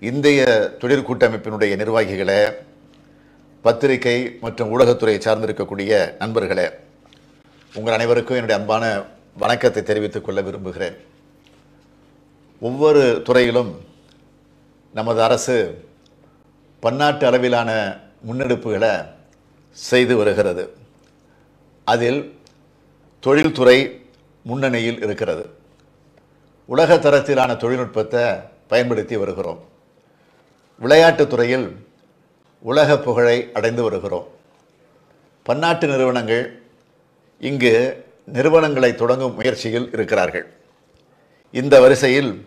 இந்திய தொழில் கூட்டமைப்பினுடைய நிர்வாகிகளே பத்திரிகை மற்றும் ஊடகத்துறையை சார்ந்திருக்கக்கூடிய நண்பர்களே உங்கள் அனைவருக்கும் என்னுடைய அன்பான வணக்கத்தை தெரிவித்துக் கொள்ள விரும்புகிறேன். ஒவ்வொரு துறையிலும் நமது அரசு பன்னாட்டு அளவிலான முன்னெடுப்புகளை செய்து வருகிறது. அதில் தொழில்துறை முன்னணியில் இருக்கிறது. உலக தரத்திலான தொழில்நுட்பத்தை பயன்படுத்தி வருகிறோம். விளையாட்டுத் துறையில் உலக புகழை அடைந்து வருகிறோம். பன்னாட்டு நிறுவனங்கள் இங்கு நிறுவனங்களை தொடங்கும் முயற்சியில் இருக்கிறார்கள். இந்த வரிசையில்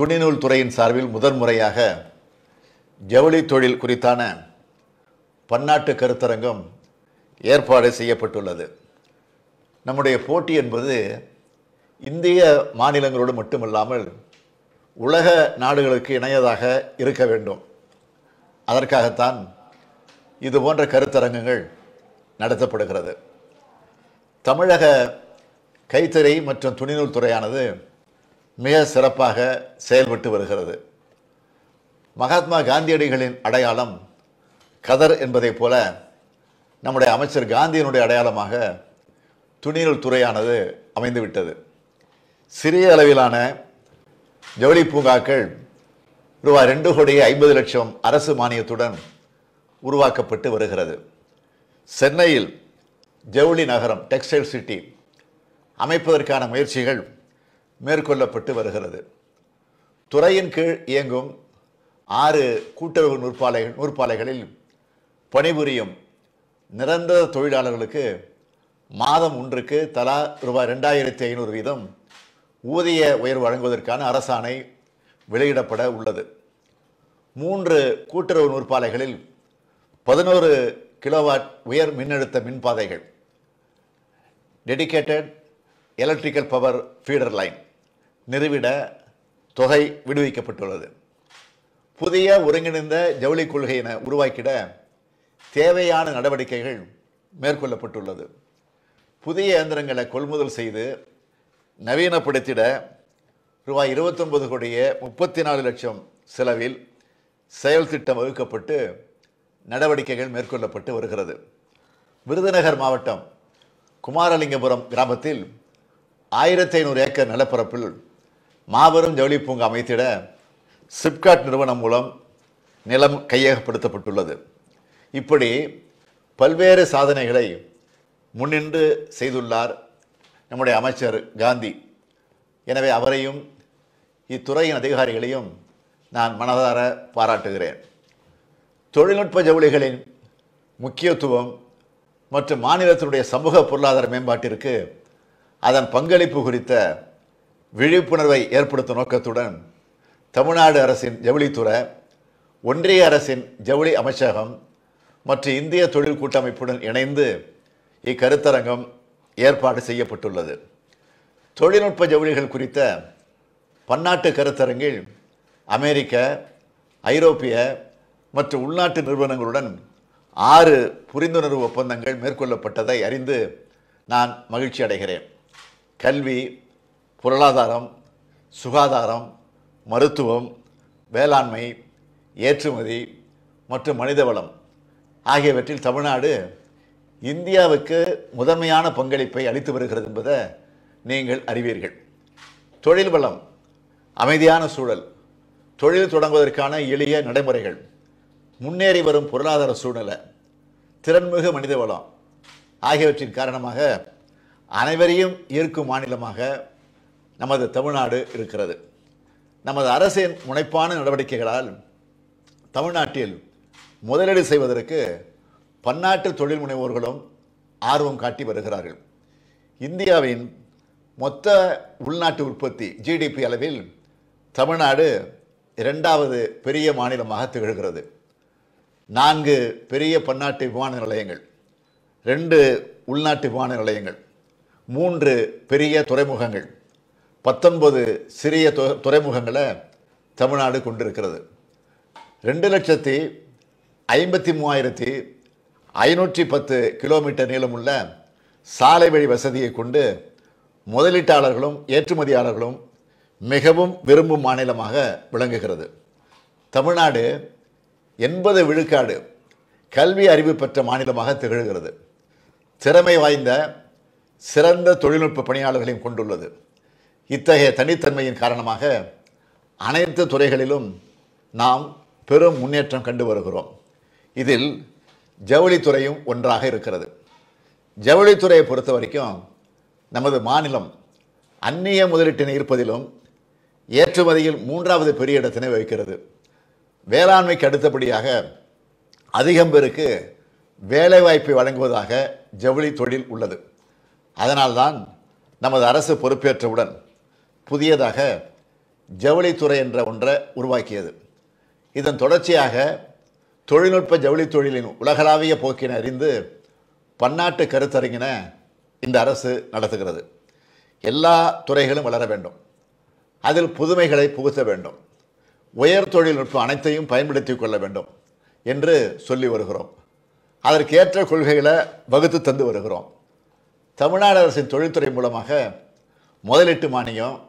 துணிநூல் துறையின் சார்பில் முதன்முறையாக ஜவுளி தொழில் குறித்தான பன்னாட்டு கருத்தரங்கம் ஏற்பாடு செய்யப்பட்டுள்ளது. நம்முடைய போட்டி என்பது இந்திய மாநிலங்களோடு மட்டுமல்லாமல் உலக நாடுகளுக்கு இணையதாக இருக்க வேண்டும். அதற்காகத்தான் இது போன்ற கருத்தரங்கங்கள் நடத்தப்படுகிறது. தமிழக கைத்தறி மற்றும் துணிநூல் துறையானது மிக சிறப்பாக செயல்பட்டு வருகிறது. மகாத்மா காந்தியடிகளின் அடையாளம் கதர் என்பதைப் போல நம்முடைய அமைச்சர் காந்தியினுடைய அடையாளமாக துணிநூல் துறையானது அமைந்துவிட்டது. சிறிய அளவிலான ஜவுளி பூங்காக்கள் ரூபாய் ரெண்டு கோடி ஐம்பது லட்சம் அரசு மானியத்துடன் உருவாக்கப்பட்டு வருகிறது. சென்னையில் ஜவுளி நகரம் டெக்ஸ்டைல் சிட்டி அமைப்பதற்கான முயற்சிகள் மேற்கொள்ளப்பட்டு வருகிறது. துறையின் கீழ் இயங்கும் ஆறு கூட்டுறவு நூற்பாலைகள் நூற்பாலைகளில் பணிபுரியும் நிரந்தர தொழிலாளர்களுக்கு மாதம் ஒன்றுக்கு தலா ரூபாய் ரெண்டாயிரத்தி ஐநூறு வீதம் ஊதிய உயர்வு வழங்குவதற்கான அரசாணை வெளியிடப்பட உள்ளது. மூன்று கூட்டுறவு நூற்பாலைகளில் பதினோரு கிலோவாட் உயர் மின்னழுத்த மின்பாதைகள் dedicated electrical power feeder line நிறுவிட தொகை விடுவிக்கப்பட்டுள்ளது. புதிய ஒருங்கிணைந்த ஜவுளி கொள்கையினை உருவாக்கிட தேவையான நடவடிக்கைகள் மேற்கொள்ளப்பட்டுள்ளது. புதிய இயந்திரங்களை கொள்முதல் செய்து நவீனப்படுத்திட ரூபாய் இருபத்தொன்பது கோடியே முப்பத்தி நாலு லட்சம் செலவில் செயல் திட்டம் வகுக்கப்பட்டு நடவடிக்கைகள் மேற்கொள்ளப்பட்டு வருகிறது. விருதுநகர் மாவட்டம் குமாரலிங்கபுரம் கிராமத்தில் ஆயிரத்தி ஐநூறு ஏக்கர் நிலப்பரப்பில் மாபெரும் ஜவுளி பூங்கா அமைத்திட சிப்காட் நிறுவனம் மூலம் நிலம் கையகப்படுத்தப்பட்டுள்ளது. இப்படி பல்வேறு சாதனைகளை முன்னின்று செய்துள்ளார் நம்முடைய அமைச்சர் காந்தி. எனவே அவரையும் இத்துறையின் அதிகாரிகளையும் நான் மனதார பாராட்டுகிறேன். தொழில்நுட்ப ஜவுளிகளின் முக்கியத்துவம் மற்றும் மாநிலத்தினுடைய சமூக பொருளாதார மேம்பாட்டிற்கு அதன் பங்களிப்பு குறித்த விழிப்புணர்வை ஏற்படுத்தும் நோக்கத்துடன் தமிழ்நாடு அரசின் ஜவுளித்துறை ஒன்றிய அரசின் ஜவுளி அமைச்சகம் மற்றும் இந்திய தொழில் கூட்டமைப்புடன் இணைந்து இக்கருத்தரங்கம் ஏற்பாடு செய்யப்பட்டுள்ளது. தொழில்நுட்ப ஜவுளிகள் குறித்த பன்னாட்டு கருத்தரங்கில் அமெரிக்க ஐரோப்பிய மற்றும் உள்நாட்டு நிறுவனங்களுடன் ஆறு புரிந்துணர்வு ஒப்பந்தங்கள் மேற்கொள்ளப்பட்டதை அறிந்து நான் மகிழ்ச்சி அடைகிறேன். கல்வி பொருளாதாரம் சுகாதாரம் மருத்துவம் வேளாண்மை ஏற்றுமதி மற்றும் மனிதவளம் ஆகியவற்றில் தமிழ்நாடு இந்தியாவுக்கு முதன்மையான பங்களிப்பை அளித்து வருகிறது என்பதை நீங்கள் அறிவீர்கள். தொழில் வளம் அமைதியான சூழல் தொழில் தொடங்குவதற்கான எளிய நடைமுறைகள் முன்னேறி வரும் பொருளாதார சூழ்நிலை திறன்மிகு மனித வளம் ஆகியவற்றின் காரணமாக அனைவரையும் ஈர்க்கும் மாநிலமாக நமது தமிழ்நாடு இருக்கிறது. நமது அரசின் முனைப்பான நடவடிக்கைகளால் தமிழ்நாட்டில் முதலீடு செய்வதற்கு பன்னாட்டு தொழில் முனைவோர்களும் ஆர்வம் காட்டி வருகிறார்கள். இந்தியாவின் மொத்த உள்நாட்டு உற்பத்தி ஜிடிபி அளவில் தமிழ்நாடு இரண்டாவது பெரிய மாநிலமாக திகழ்கிறது. நான்கு பெரிய பன்னாட்டு விமான நிலையங்கள் ரெண்டு உள்நாட்டு விமான நிலையங்கள் மூன்று பெரிய துறைமுகங்கள் பத்தொன்பது சிறிய து துறைமுகங்களை தமிழ்நாடு கொண்டிருக்கிறது. ரெண்டு லட்சத்தி ஐம்பத்தி மூவாயிரத்தி ஐநூற்றி பத்து கிலோமீட்டர் நீளமுள்ள சாலை வழி வசதியை கொண்டு முதலீட்டாளர்களும் ஏற்றுமதியாளர்களும் மிகவும் விரும்பும் மாநிலமாக விளங்குகிறது. தமிழ்நாடு எண்பது விழுக்காடு கல்வி அறிவு பெற்ற மாநிலமாக திகழ்கிறது. திறமை வாய்ந்த சிறந்த தொழில்நுட்ப பணியாளர்களையும் கொண்டுள்ளது. இத்தகைய தனித்தன்மையின் காரணமாக அனைத்து துறைகளிலும் நாம் பெரும் முன்னேற்றம் கண்டு வருகிறோம். இதில் ஜவுளித்துறையும் ஒன்றாக இருக்கிறது. ஜவுளித்துறையை பொறுத்த வரைக்கும் நமது மாநிலம் அந்நிய முதலீட்டினை ஈர்ப்பதிலும் ஏற்றுமதியில் மூன்றாவது பெரிய இடத்தினை வகிக்கிறது. வேளாண்மைக்கு அடுத்தபடியாக அதிகம் பேருக்கு வேலைவாய்ப்பை வழங்குவதாக ஜவுளி தொழில் உள்ளது. அதனால்தான் நமது அரசு பொறுப்பேற்றவுடன் புதியதாக ஜவுளித்துறை என்ற ஒன்றை உருவாக்கியது. இதன் தொடர்ச்சியாக தொழில்நுட்ப ஜவுளி தொழிலின் உலகளாவிய போக்கினை அறிந்து பன்னாட்டு கருத்தரங்கின இந்த அரசு நடத்துகிறது. எல்லா துறைகளும் வளர வேண்டும். அதில் புதுமைகளை புகுத்த வேண்டும். உயர் தொழில்நுட்பம் அனைத்தையும் பயன்படுத்திக் கொள்ள வேண்டும் என்று சொல்லி வருகிறோம். அதற்கேற்ற கொள்கைகளை வகுத்து தந்து வருகிறோம். தமிழ்நாடு அரசின் தொழில்துறை மூலமாக முதலீட்டு மானியம்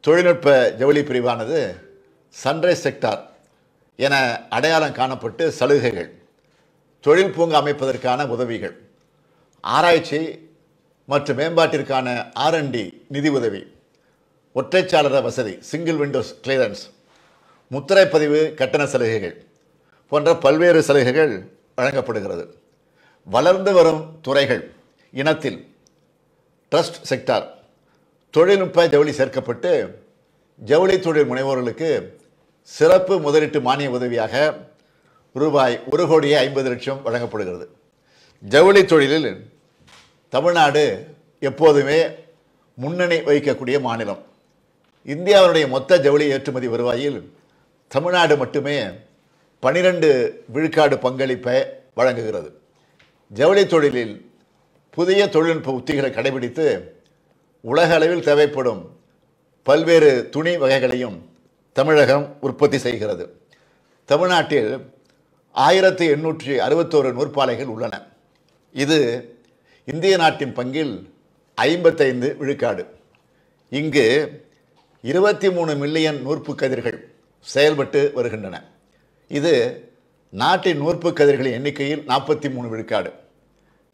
தொழில்நுட்ப ஜவுளி பிரிவானது சன்ரைஸ் செக்டார் என அடையாளம் காணப்பட்டு சலுகைகள் தொழில் பூங்கா அமைப்பதற்கான உதவிகள் ஆராய்ச்சி மற்றும் மேம்பாட்டிற்கான ஆர்என்டி நிதி உதவி ஒற்றைச்சாளர வசதி சிங்கிள் விண்டோஸ் கிளியரன்ஸ் முத்திரைப்பதிவு கட்டண சலுகைகள் போன்ற பல்வேறு சலுகைகள் வழங்கப்படுகிறது. வளர்ந்து வரும் துறைகள் இனத்தில் ட்ரஸ்ட் செக்டார் தொழில்நுட்ப ஜவுளி சேர்க்கப்பட்டு ஜவுளி தொழில் முனைவோர்களுக்கு சிறப்பு முதலீட்டு மானிய உதவியாக ரூபாய் ஒரு கோடியே ஐம்பது லட்சம் வழங்கப்படுகிறது. ஜவுளி தொழிலில் தமிழ்நாடு எப்போதுமே முன்னணி வகிக்கக்கூடிய மாநிலம். இந்தியாவினுடைய மொத்த ஜவுளி ஏற்றுமதி வருவாயில் தமிழ்நாடு மட்டுமே பனிரெண்டு விழுக்காடு பங்களிப்பை வழங்குகிறது. ஜவுளி தொழிலில் புதிய தொழில்நுட்ப உத்திகளை கடைபிடித்து உலக அளவில் தேவைப்படும் பல்வேறு துணி வகைகளையும் தமிழகம் உற்பத்தி செய்கிறது. தமிழ்நாட்டில் ஆயிரத்தி எண்ணூற்றி அறுபத்தோரு நூற்பாலைகள் உள்ளன. இது இந்திய நாட்டின் பங்கில் ஐம்பத்தைந்து விழுக்காடு. இங்கு இருபத்தி மூணு மில்லியன் நூற்பு கதிர்கள் செயல்பட்டு வருகின்றன. இது நாட்டின் நூற்பு கதிர்களின் எண்ணிக்கையில் நாற்பத்தி மூணு விழுக்காடு.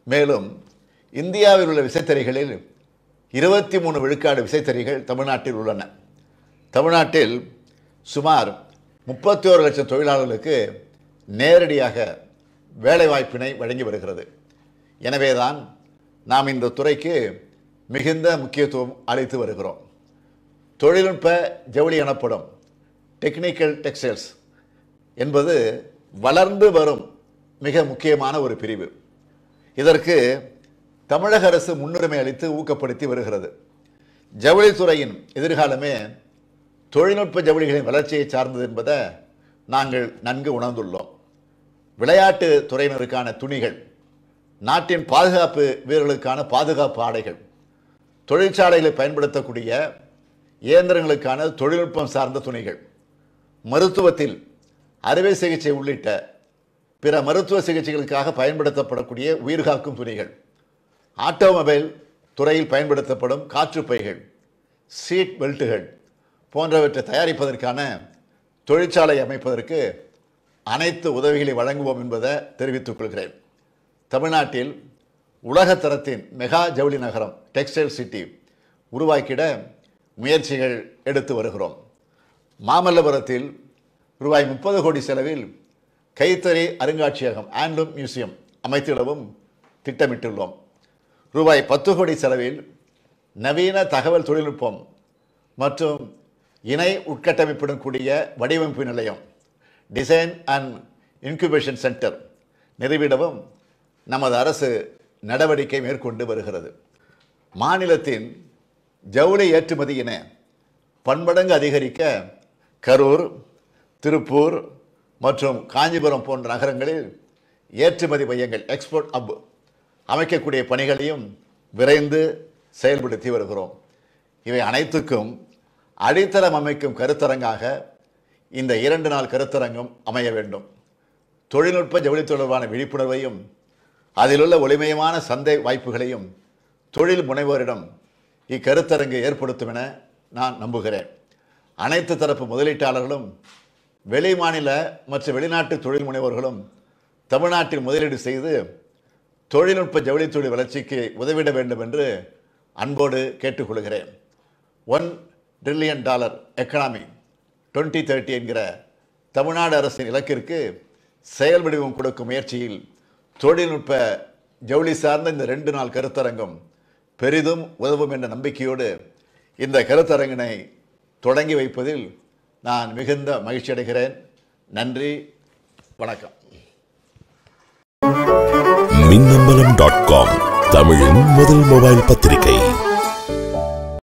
மேலும் இந்தியாவில் உள்ள விசைத்தறிகளில் இருபத்தி மூணு விழுக்காடு விசைத்தறிகள் தமிழ்நாட்டில் உள்ளன. தமிழ்நாட்டில் சுமார் முப்பத்தி ஒரு லட்சம் தொழிலாளர்களுக்கு நேரடியாக வேலைவாய்ப்பினை வழங்கி வருகிறது. எனவேதான் நாம் இந்த துறைக்கு மிகுந்த முக்கியத்துவம் அளித்து வருகிறோம். தொழில்நுட்ப ஜவுளி எனப்படும் டெக்னிக்கல் டெக்ஸ்டைல்ஸ் என்பது வளர்ந்து வரும் மிக முக்கியமான ஒரு பிரிவு. இதற்கு தமிழக அரசு முன்னுரிமை அளித்து ஊக்கப்படுத்தி வருகிறது. ஜவுளித்துறையின் எதிர்காலமே தொழில்நுட்ப ஜவுளிகளின் வளர்ச்சியை சார்ந்தது என்பதை நாங்கள் நன்கு உணர்ந்துள்ளோம். விளையாட்டு துறையினருக்கான துணிகள் நாட்டின் பாதுகாப்பு வீரர்களுக்கான பாதுகாப்பு ஆடைகள் தொழிற்சாலைகளை பயன்படுத்தக்கூடிய இயந்திரங்களுக்கான தொழில்நுட்பம் சார்ந்த துணிகள் மருத்துவத்தில் அறுவை சிகிச்சை உள்ளிட்ட பிற மருத்துவ சிகிச்சைகளுக்காக பயன்படுத்தப்படக்கூடிய உயிர்காக்கும் துணிகள் ஆட்டோமொபைல் துறையில் பயன்படுத்தப்படும் காற்றுப்பைகள் சீட் பெல்ட்டுகள் போன்றவற்றை தயாரிப்பதற்கான தொழிற்சாலை அமைப்பதற்கு அனைத்து உதவிகளை வழங்குவோம் என்பதை தெரிவித்துக் கொள்கிறேன். தமிழ்நாட்டில் உலகத்தரத்தின் மெகா ஜவுளி நகரம் டெக்ஸ்டைல் சிட்டி உருவாக்கிட முயற்சிகள் எடுத்து வருகிறோம். மாமல்லபுரத்தில் ரூபாய் முப்பது கோடி செலவில் கைத்தறி அருங்காட்சியகம் ஆண்ட்லூம் மியூசியம் அமைத்திடவும் திட்டமிட்டுள்ளோம். ரூபாய் பத்து கோடி செலவில் நவீன தகவல் தொழில்நுட்பம் மற்றும் இணை உட்கட்டமைப்புடன் கூடிய வடிவமைப்பு நிலையம் டிசைன் அண்ட் இன்குபேஷன் சென்டர் நிறுவிடவும் நமது அரசு நடவடிக்கை மேற்கொண்டு வருகிறது. மாநிலத்தின் ஜவுளி ஏற்றுமதியினை பன்மடங்கு அதிகரிக்க கரூர் திருப்பூர் மற்றும் காஞ்சிபுரம் போன்ற நகரங்களில் ஏற்றுமதி மையங்கள் எக்ஸ்போர்ட் ஹப் அமைக்கக்கூடிய பணிகளையும் விரைந்து செயல்படுத்தி வருகிறோம். இவை அனைத்துக்கும் அடித்தளம் அமைக்கும் கருத்தரங்காக இந்த இரண்டு நாள் கருத்தரங்கம் அமைய வேண்டும். தொழில்நுட்ப ஜவுளி தொடர்பான விழிப்புணர்வையும் அதிலுள்ள ஒளிமயமான சந்தை வாய்ப்புகளையும் தொழில் முனைவோரிடம் இக்கருத்தரங்கு ஏற்படுத்தும் என நான் நம்புகிறேன். அனைத்து தரப்பு முதலீட்டாளர்களும் வெளி மாநில மற்றும் வெளிநாட்டு தொழில் முனைவோர்களும் தமிழ்நாட்டில் முதலீடு செய்து தொழில்நுட்ப ஜவுளித்தொழில் வளர்ச்சிக்கு உதவிட வேண்டும் என்று அன்போடு கேட்டுக்கொள்கிறேன். One trillion dollar economy twenty thirty என்கிற தமிழ்நாடு அரசின் இலக்கிற்கு செயல் வடிவம் கொடுக்கும் முயற்சியில் தொழில்நுட்ப ஜவுளி சார்ந்த இந்த ரெண்டு நாள் கருத்தரங்கம் பெரிதும் உதவும் என்ற நம்பிக்கையோடு இந்த கருத்தரங்கினை தொடங்கி வைப்பதில் நான் மிகுந்த மகிழ்ச்சி அடைகிறேன். நன்றி. வணக்கம். மின்னம்பலம் டாட் காம் தமிழின் முதல் மொபைல் பத்திரிகை.